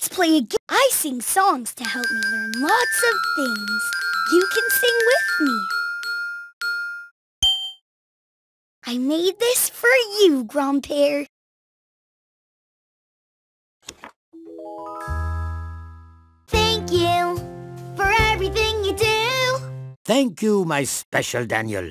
Let's play a game. I sing songs to help me learn lots of things. You can sing with me. I made this for you, Grandpere. Thank you for everything you do. Thank you, my special Daniel.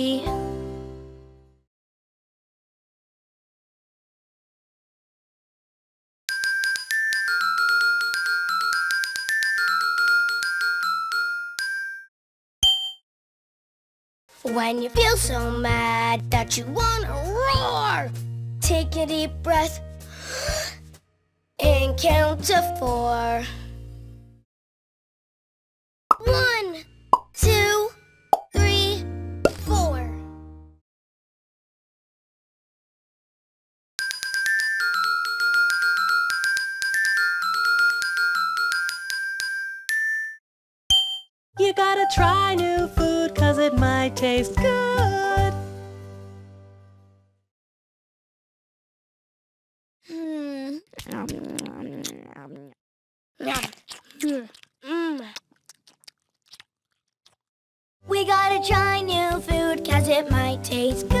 When you feel so mad that you wanna roar, take a deep breath and count to four. One, two, three, four. You gotta try new might taste good. We gotta try new food cause it might taste good.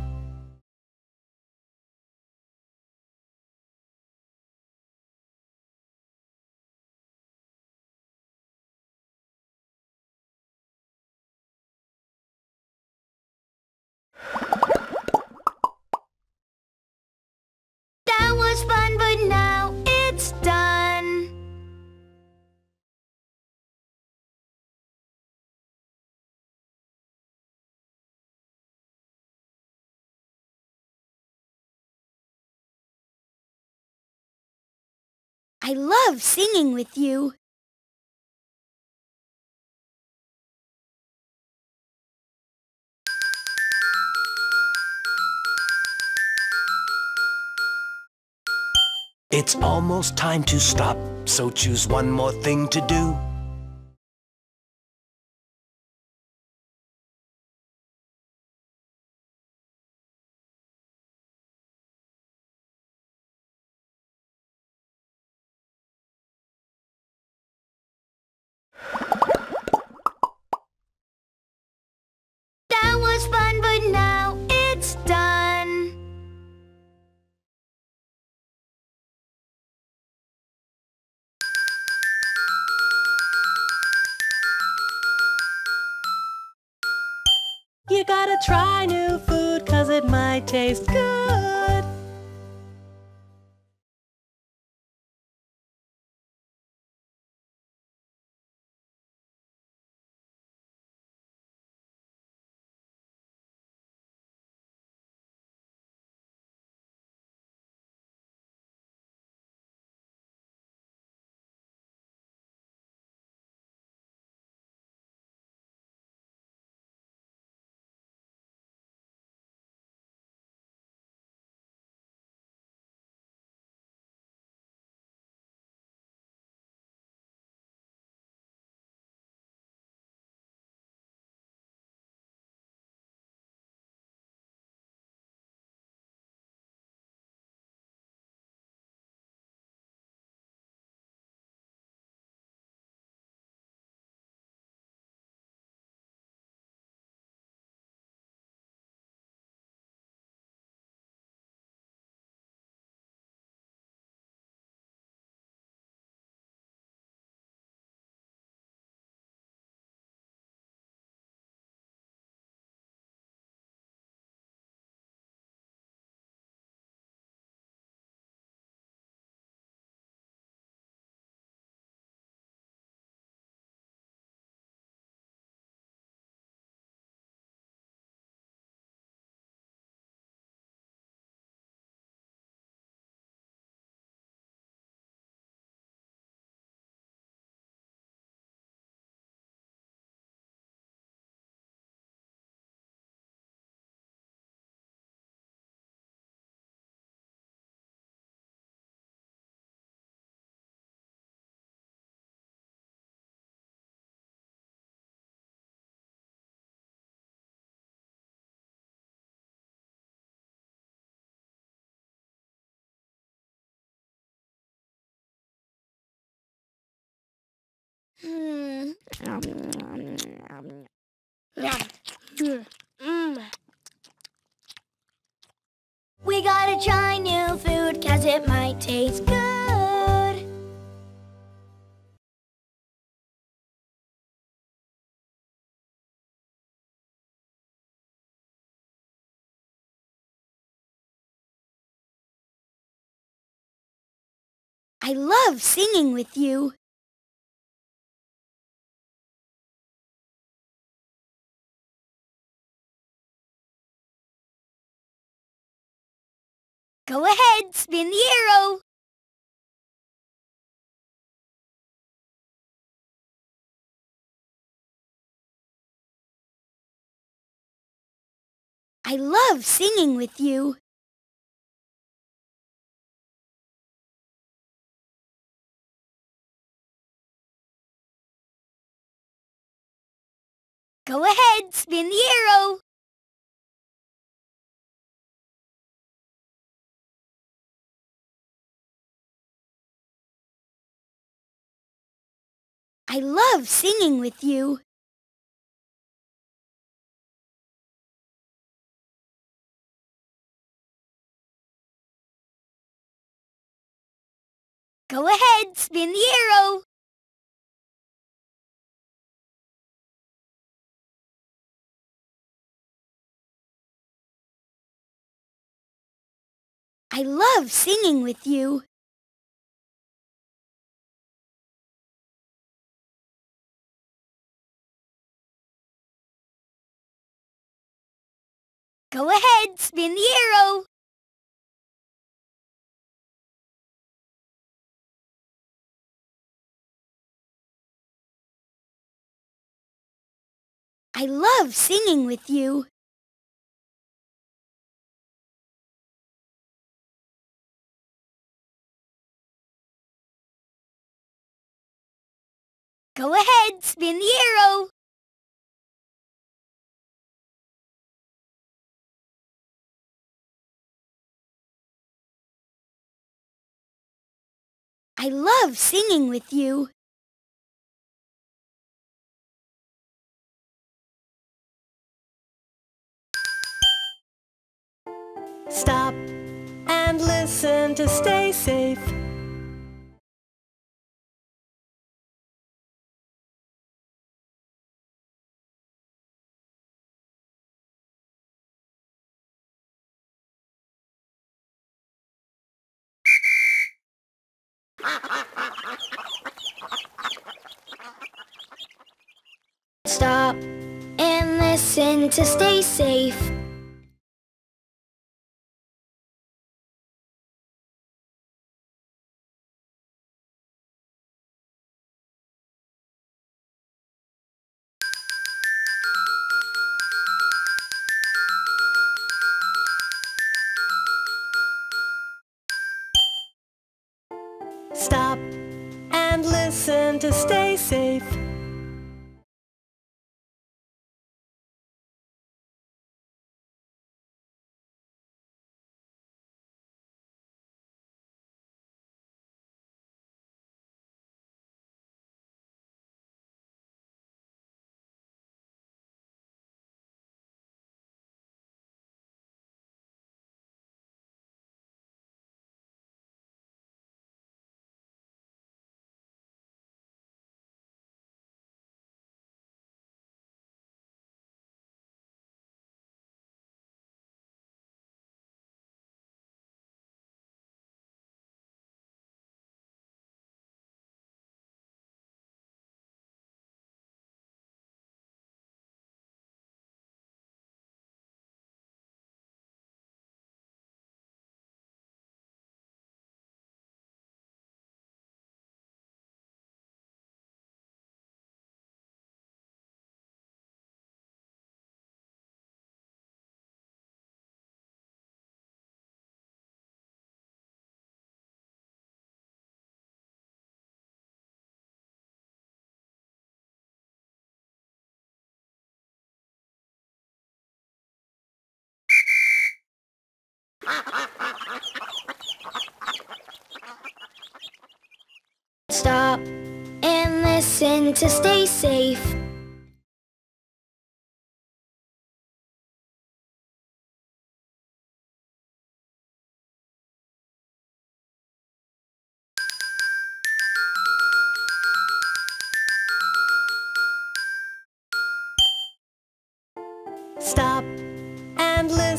I love singing with you. It's almost time to stop, so choose one more thing to do. Gotta try new food cause it might taste good. We gotta try new food cause it might taste good. I love singing with you. Go ahead, spin the arrow. I love singing with you. Go ahead, spin the arrow. I love singing with you. Go ahead, spin the arrow. I love singing with you. Go ahead, spin the arrow. I love singing with you. Go ahead, spin the arrow. I love singing with you. Stop and listen to stay safe. Stop and listen to stay safe. Listen to stay safe. Stop and listen to stay safe. Stop